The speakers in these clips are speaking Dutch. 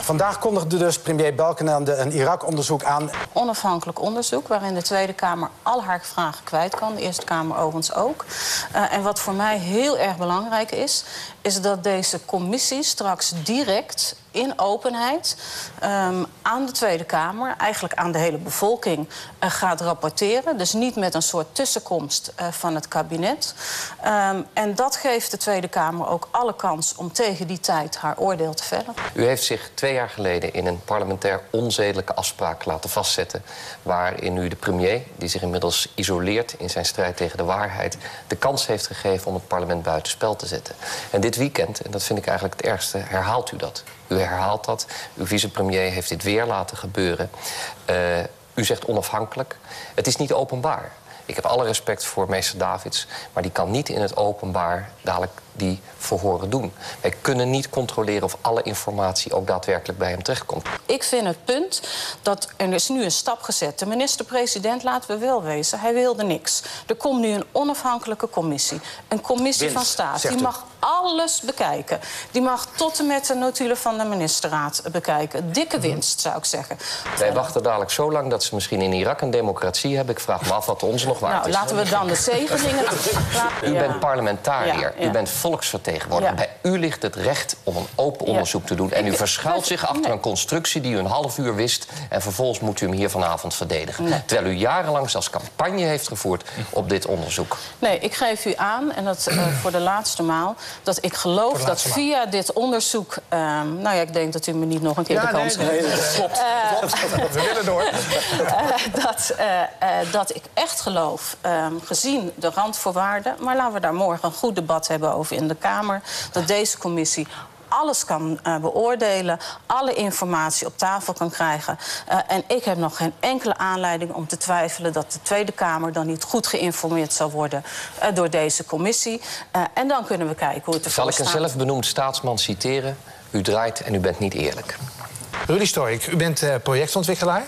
Nou, vandaag kondigde dus premier Balkenende een Irak-onderzoek aan. Onafhankelijk onderzoek waarin de Tweede Kamer al haar vragen kwijt kan. De Eerste Kamer overigens ook. Uh, en wat voor mij heel erg belangrijk is, is dat deze commissie straks direct in openheid um, aan de Tweede Kamer, eigenlijk aan de hele bevolking, uh, gaat rapporteren. Dus niet met een soort tussenkomst uh, van het kabinet. Um, en dat geeft de Tweede Kamer ook alle kans om tegen die tijd haar oordeel te vellen. U heeft zich twee jaar geleden in een parlementair onzedelijke afspraak laten vastzetten. Waarin u de premier, die zich inmiddels isoleert in zijn strijd tegen de waarheid, de kans heeft gegeven om het parlement buitenspel te zetten. En dit weekend, en dat vind ik eigenlijk het ergste, herhaalt u dat. U herhaalt dat. Uw vicepremier heeft dit weer laten gebeuren. Uh, u zegt onafhankelijk. Het is niet openbaar. Ik heb alle respect voor meester Davids, maar die kan niet in het openbaar dadelijk die verhoren doen. Wij kunnen niet controleren of alle informatie ook daadwerkelijk bij hem terechtkomt. Ik vind het punt dat er is nu een stap gezet. De minister-president, laten we wel wezen, hij wilde niks. Er komt nu een onafhankelijke commissie. Een commissie van staat. Die mag alles bekijken. Die mag tot en met de notulen van de ministerraad bekijken. Dikke Mhm. winst, zou ik zeggen. Wij wachten dadelijk zo lang dat ze misschien in Irak een democratie hebben. Ik vraag me af wat ons nog waard Nou, is. laten we dan de zegeningen... U bent parlementariër, Ja, ja. u bent volksvertegenwoordiger. Ja. Bij u ligt het recht om een open onderzoek te doen. En u verschuilt zich achter Nee. een constructie die u een half uur wist... en vervolgens moet u hem hier vanavond verdedigen. Nee. Terwijl u jarenlang zelfs campagne heeft gevoerd op dit onderzoek. Nee, ik geef u aan, en dat eh, voor de laatste maal... dat ik geloof dat via dit onderzoek... ehm, nou ja, ik denk dat u me niet nog een keer Ja, de kans nee, geeft. nee, dat klopt. klopt. We willen door. Eh, dat, eh, eh, dat ik echt geloof, ehm, gezien de randvoorwaarden... maar laten we daar morgen een goed debat hebben over in de Kamer... dat deze commissie alles kan eh, beoordelen, alle informatie op tafel kan krijgen. Eh, en ik heb nog geen enkele aanleiding om te twijfelen... dat de Tweede Kamer dan niet goed geïnformeerd zal worden eh, door deze commissie. Eh, en dan kunnen we kijken hoe het ervoor Zal ik een staat. zelfbenoemd staatsman citeren? U draait en u bent niet eerlijk. Rudy Stoik, u bent eh, projectontwikkelaar.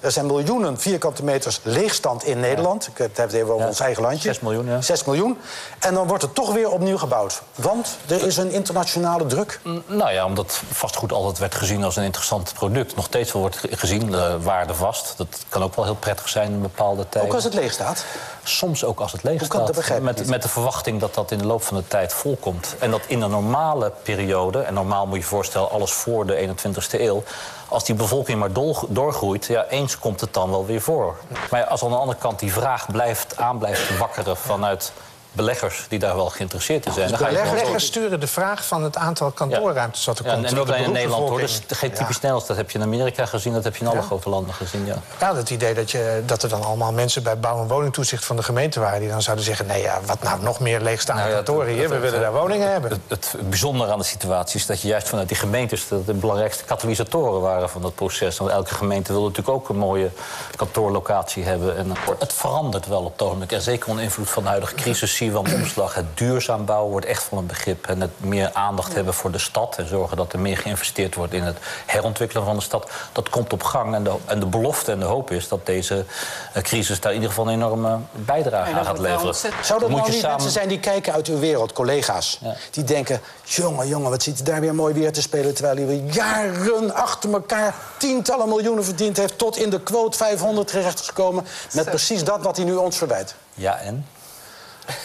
Er zijn miljoenen vierkante meters leegstand in Nederland. Ik heb het even over Ja, ons eigen landje. 6 miljoen, ja. 6 miljoen. En dan wordt het toch weer opnieuw gebouwd. Want er is een internationale druk. Nou ja, omdat vastgoed altijd werd gezien als een interessant product. Nog steeds wel wordt ge- gezien, de waarde vast. Dat kan ook wel heel prettig zijn in bepaalde tijden. Ook als het leeg staat. Soms ook als het leeg Hoe kan dat? staat. Ik met, met de verwachting dat dat in de loop van de tijd volkomt. En dat in een normale periode, en normaal moet je je voorstellen... alles voor de 21ste eeuw... als die bevolking maar doorgroeit, ja, komt het dan wel weer voor. Maar als aan de andere kant die vraag blijft, aan blijft wakkeren... vanuit beleggers die daar wel geïnteresseerd in zijn... gewoon- Beleggers sturen de vraag van het aantal kantoorruimtes dat er komt. en niet de alleen in Nederland hoor. Dat is geen typisch Nederlands. Dat heb je in Amerika gezien, dat heb je in alle grote landen gezien. Ja. Ja, het idee dat, je, dat er dan allemaal mensen bij bouw- en woningtoezicht van de gemeente waren... die dan zouden zeggen, nee ja, wat nou, nog meer leegstaande Nou kantoren hier. We willen daar woningen hebben. Het, het bijzondere aan de situatie is dat je juist vanuit die gemeentes... dat de belangrijkste katalysatoren waren van dat proces. Want elke gemeente wil natuurlijk ook een mooie kantoorlocatie hebben. En het verandert wel op het ogenblik. En zeker onder invloed van de huidige crisis zien we een omslag. Het duurzaam bouwen wordt echt van een begrip. En het meer aandacht hebben voor de stad... en zorgen dat er meer geïnvesteerd wordt in het herontwikkelen van de stad... dat komt op gang. En de, en de belofte en de hoop is dat deze eh, crisis... daar in ieder geval een enorme bijdrage Ja, aan gaat leveren. ontzettend- Zou dat Moet nou je niet samen- mensen zijn die kijken uit uw wereld, collega's? Ja. Die denken, jongen, jongen, wat ziet hij daar weer mooi weer te spelen... terwijl hij weer jaren achter elkaar tientallen miljoenen verdiend heeft... tot in de quote 500 terecht is gekomen... met precies dat wat hij nu ons verwijt. Ja, en?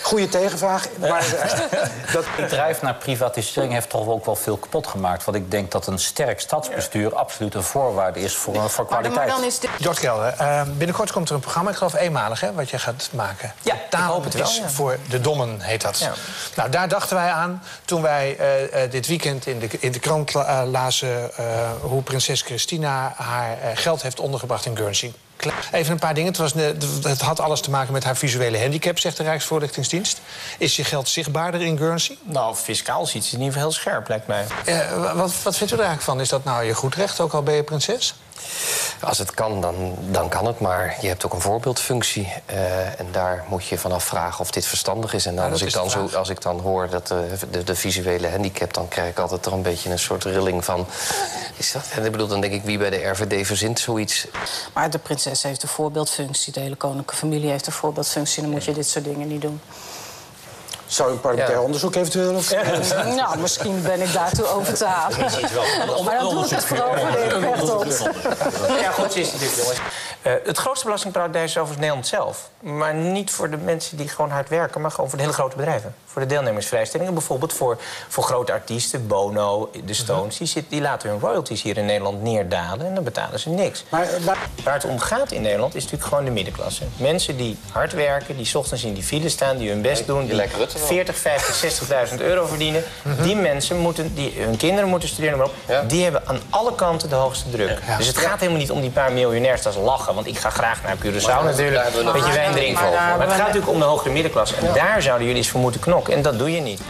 Goeie tegenvraag, maar Dat de drijf naar privatisering heeft toch ook wel veel kapot gemaakt. Want ik denk dat een sterk stadsbestuur absoluut een voorwaarde is voor, voor Maar, dan- kwaliteit. maar dan is dit... Jort Kelder, eh, binnenkort komt er een programma, ik geloof eenmalig, hè, wat je gaat maken. Ja, ik Taal hoop het wel, is ja. voor de dommen, heet dat. Ja. Nou, daar dachten wij aan toen wij eh, eh, dit weekend in de, in de krant eh, lazen... eh, hoe prinses Christina haar geld heeft ondergebracht in Guernsey. Even een paar dingen. Het, was het had alles te maken met haar visuele handicap, zegt de Is je geld zichtbaarder in Guernsey? Nou, fiscaal ziet ze in ieder geval heel scherp, lijkt mij. Eh, wa- wat, wat vindt u er eigenlijk van? Is dat nou je goed recht, ook al ben je prinses? Als het kan, dan, dan kan het. Maar je hebt ook een voorbeeldfunctie. eh, en daar moet je vanaf vragen of dit verstandig is. En dan, Ja, als, ik dan zo, als ik dan hoor dat de, de, de visuele handicap... dan krijg ik altijd er een beetje een soort rilling van... Is dat? En ik bedoel, dan denk ik, wie bij de RVD verzint zoiets? Maar de prinses heeft een voorbeeldfunctie. De hele koninklijke familie heeft een voorbeeldfunctie. Dan moet je dit soort dingen niet doen. Zou je een parlementair Ja. onderzoek eventueel... Of... Nou, misschien ben ik daartoe over te halen. Maar dan doe ik het vooral voor de heer Pechtold. Ja, goed, is het natuurlijk, jongens. Eh, het grootste belastingparadijs is overigens Nederland zelf. Maar niet voor de mensen die gewoon hard werken, maar gewoon voor de hele grote bedrijven. Voor de deelnemersvrijstellingen, bijvoorbeeld voor, voor grote artiesten, Bono, de Stones. Die, zit, die laten hun royalties hier in Nederland neerdalen en dan betalen ze niks. Maar, maar Waar het om gaat in Nederland is natuurlijk gewoon de middenklasse. Mensen die hard werken, die 's ochtends in die file staan, die hun best doen, die Rutte wel. 40, 50, 60.000 euro verdienen. Die mensen moeten, die hun kinderen moeten studeren, maar op, Ja. die hebben aan alle kanten de hoogste druk. Dus het gaat helemaal niet om die paar miljonairs, dat is lachen. Want ik ga graag naar Curaçao natuurlijk, een beetje wijn drinken. Maar Maar, het gaat natuurlijk om de hogere middenklasse. En daar zouden jullie eens voor moeten knokken. En dat doe je niet.